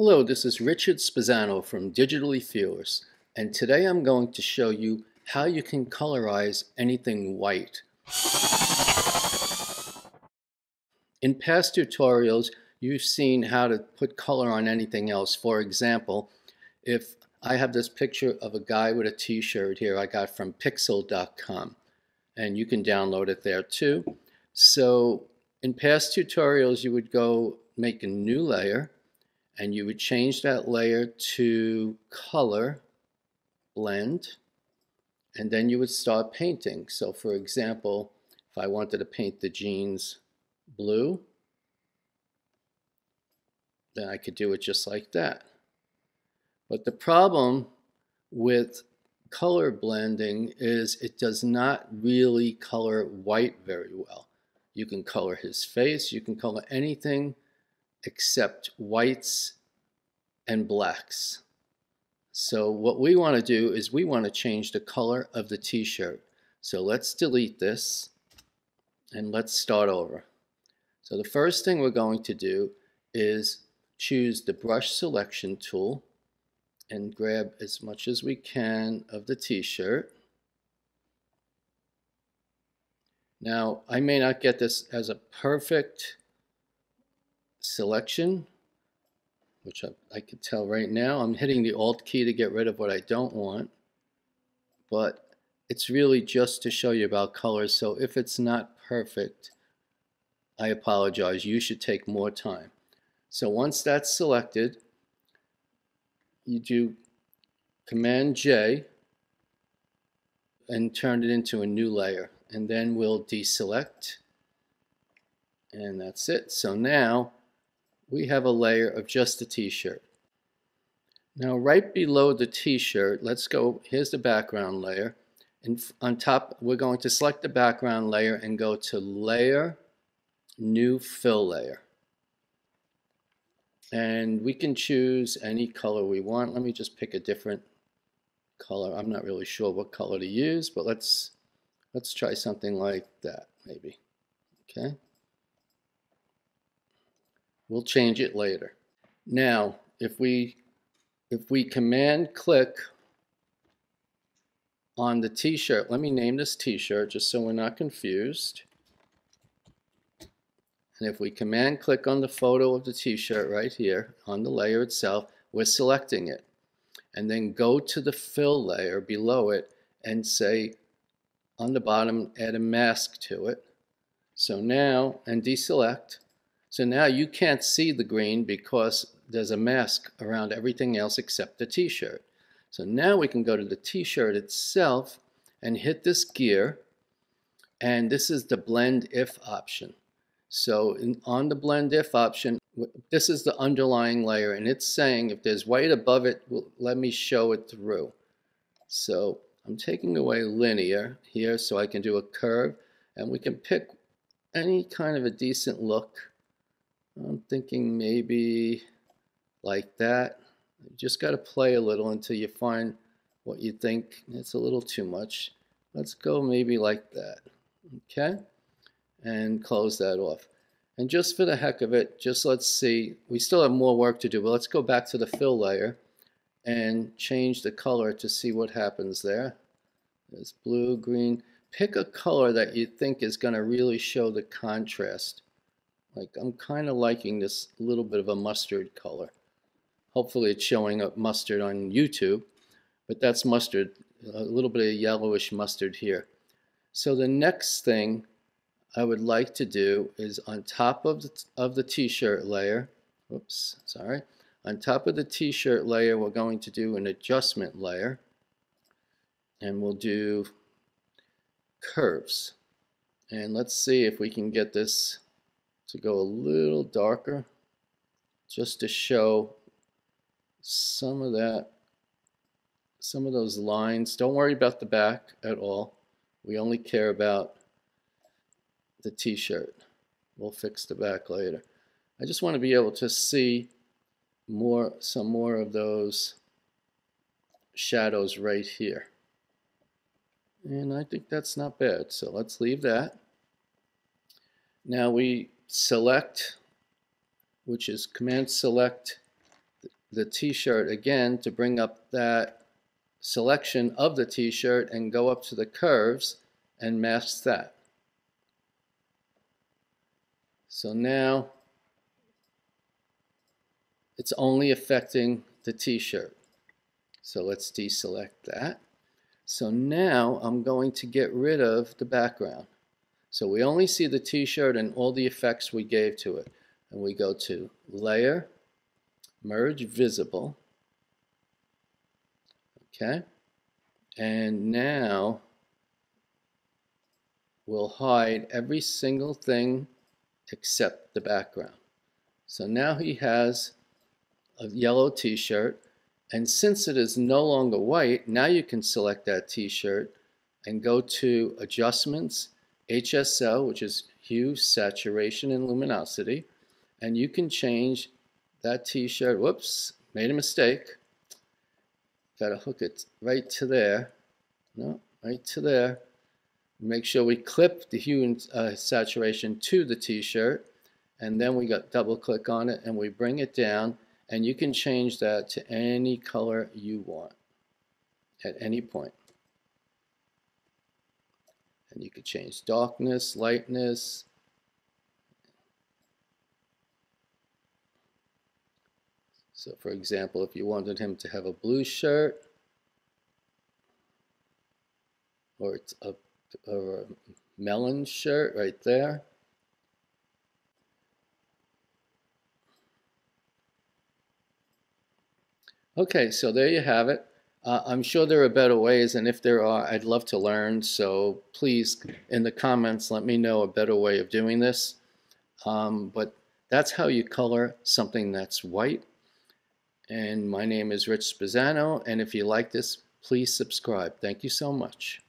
Hello, this is Richard Spezzano from Digitally Fearless, and today I'm going to show you how you can colorize anything white. In past tutorials, you've seen how to put color on anything else. For example, if I have this picture of a guy with a t-shirt here I got from pixel.com, and you can download it there too. So in past tutorials, you would go make a new layer, and you would change that layer to color blend and then you would start painting. So for example if I wanted to paint the jeans blue then I could do it just like that. But the problem with color blending is it does not really color white very well. You can color his face you can color anything except whites and blacks. So what we want to do is we want to change the color of the t-shirt. So let's delete this and let's start over. So the first thing we're going to do is choose the brush selection tool and grab as much as we can of the t-shirt. Now I may not get this as a perfect selection, which I, I can tell right now. I'm hitting the Alt key to get rid of what I don't want, but it's really just to show you about colors. So if it's not perfect, I apologize. You should take more time. So once that's selected, you do Command J and turn it into a new layer. And then we'll deselect. And that's it. So now we have a layer of just the t-shirt. Now right below the t-shirt, let's go, here's the background layer. And on top, we're going to select the background layer and go to Layer, New Fill Layer. And we can choose any color we want. Let me just pick a different color. I'm not really sure what color to use, but let's let's try something like that, maybe. Okay. We'll change it later. Now, if we if we command click on the t-shirt, let me name this t-shirt just so we're not confused. And if we command click on the photo of the t-shirt right here on the layer itself, we're selecting it. And then go to the fill layer below it and say on the bottom, add a mask to it. So now, and deselect, so now you can't see the green because there's a mask around everything else except the t-shirt. So now we can go to the t-shirt itself and hit this gear and this is the blend if option. So in, on the blend if option, this is the underlying layer and it's saying if there's white above it, let me show it through. So I'm taking away linear here so I can do a curve and we can pick any kind of a decent look I'm thinking maybe like that. You just got to play a little until you find what you think it's a little too much. Let's go maybe like that. Okay? And close that off. And just for the heck of it, just let's see. We still have more work to do, but let's go back to the fill layer and change the color to see what happens there. There's blue, green. Pick a color that you think is going to really show the contrast. Like I'm kind of liking this little bit of a mustard color. Hopefully it's showing up mustard on YouTube, but that's mustard, a little bit of yellowish mustard here. So the next thing I would like to do is on top of the, of the t-shirt layer, oops, sorry, on top of the t-shirt layer we're going to do an adjustment layer and we'll do curves. And let's see if we can get this to go a little darker just to show some of that some of those lines. Don't worry about the back at all. We only care about the t-shirt. We'll fix the back later. I just want to be able to see more some more of those shadows right here. And I think that's not bad so let's leave that. Now we select, which is command select the t-shirt again to bring up that selection of the t-shirt and go up to the curves and mask that. So now it's only affecting the t-shirt. So let's deselect that. So now I'm going to get rid of the background. So we only see the t-shirt and all the effects we gave to it. And we go to Layer, Merge Visible. Okay. And now we'll hide every single thing except the background. So now he has a yellow t-shirt and since it is no longer white now you can select that t-shirt and go to adjustments HSL which is hue saturation and luminosity. And you can change that t-shirt whoops made a mistake. Got to hook it right to there. No right to there. Make sure we clip the hue and uh, saturation to the t-shirt and then we got double click on it and we bring it down and you can change that to any color you want at any point. And you could change darkness, lightness. So for example, if you wanted him to have a blue shirt, or it's a, or a melon shirt right there, Okay, so there you have it. Uh, I'm sure there are better ways, and if there are, I'd love to learn. So please, in the comments, let me know a better way of doing this. Um, but that's how you color something that's white. And my name is Rich Spezzano, and if you like this, please subscribe. Thank you so much.